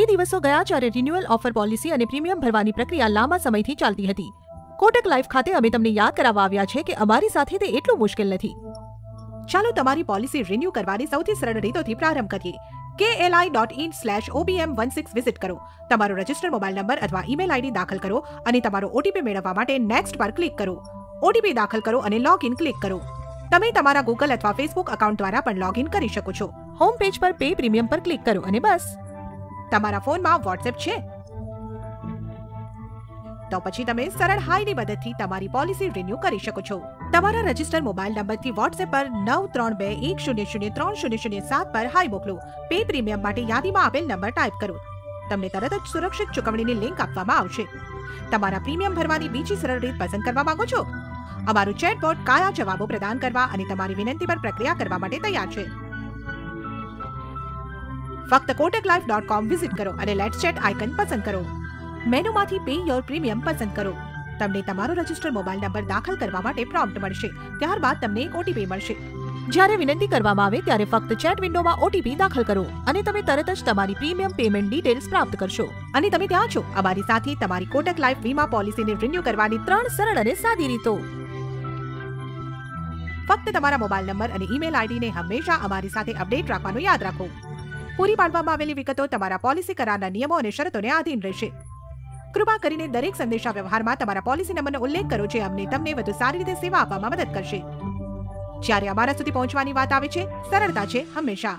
એ દિવસો ગયા જ્યારે રિન્યુઅલ ઓફર પોલિસી અને પ્રીમિયમ ભરવાની પ્રક્રિયા લાંબા સમયથી ચાલતી હતી. કોટક લાઈફ ખાતે અમે તમને યાદ કરાવવા આવ્યા છે કે અમારી સાથે તે એટલું મુશ્કેલ નથી. ચાલો તમારી પોલિસી રિન્યૂ કરવાની સૌથી સરળ રીતોથી પ્રારંભ કરીએ. KLI dot in slash OBM one six visit કરો. તમારો રજિસ્ટર મોબાઈલ નંબર અથવા ઈમેલ આઈડી દાખલ કરો અને તમારો ઓટીપી મેળવવા માટે નેક્સ્ટ પર ક્લિક કરો. ઓટીપી દાખલ કરો અને લોગ ઇન ક્લિક કરો. તમે તમારા ગૂગલ અથવા ફેસબુક અકાઉન્ટ દ્વારા પણ લોગ ઇન કરી શકો છો. હોમ પેજ પર પે પ્રીમિયમ પર ક્લિક કરો અને બસ. તમારા ફોનમાં વોટ્સએપ છે. તો પછી તમે સરળ હાઈની મદદથી તમારી પોલિસી રિન્યૂ કરી શકો છો. તમારા રજિસ્ટર મોબાઈલ નંબરથી વોટ્સએપ પર નવ ત્રણ બે એક શૂન્ય શૂન્ય ત્રણ શૂન્ય શૂન્ય સાત પર હાઈ મોકલો. પે પ્રીમિયમ માટે યાદીમાં આપેલ નંબર ટાઈપ કરો. તમને તરત જ સુરક્ષિત ચૂકવણીની લિંક આપવામાં આવશે. તમારા પ્રીમિયમ ભરવાની બીજી સરળ રીત પસંદ કરવા માંગો છો? અમારું ચેટબોટ કાયા જવાબો પ્રદાન કરવા અને તમારી વિનંતી પર પ્રક્રિયા કરવા માટે તૈયાર છે. ફક્ત Kotak life dot com visit કરો અને લેટ્સ ચેટ આઇકન પસંદ કરો. મેનુમાંથી પે યોર પ્રીમિયમ પસંદ કરો. તમને તમારો રજિસ્ટર મોબાઈલ નંબર દાખલ કરવા માટે પ્રોમ્પ્ટ મળશે. ત્યારબાદ તમને એક ઓટીપી મળશે. જ્યારે વિનંતી કરવામાં આવે ત્યારે ફક્ત ચેટ વિન્ડોમાં ઓટીપી દાખલ કરો અને તમે તરત જ તમારી પ્રીમિયમ પેમેન્ટ ડિટેલ્સ પ્રાપ્ત કરશો. અને તમે ત્યાં છો. અમારી સાથે તમારી કોટક લાઈફ વીમા પોલિસીને રિન્યૂ કરવાની ત્રણ સરળ અને સાદી રીતો. ફક્ત તમારા મોબાઈલ નંબર અને ઈમેલ આઈડીને હંમેશા અમારી સાથે અપડેટ રાખવાનું યાદ રાખો. પૂરી પાડવામાં આવેલી વિગતો તમારા પોલિસી કરારના નિયમો અને શરતોને આધીન રહેશે. કૃપા કરીને દરેક સંદેશા વ્યવહારમાં તમારા પોલિસી નંબરનો ઉલ્લેખ કરો જે અમને તમને વધુ સારી રીતે સેવા આપવામાં મદદ કરશે. જ્યારે અમારા સુધી પહોંચવાની વાત આવે છે, સરળતા છે, હંમેશા.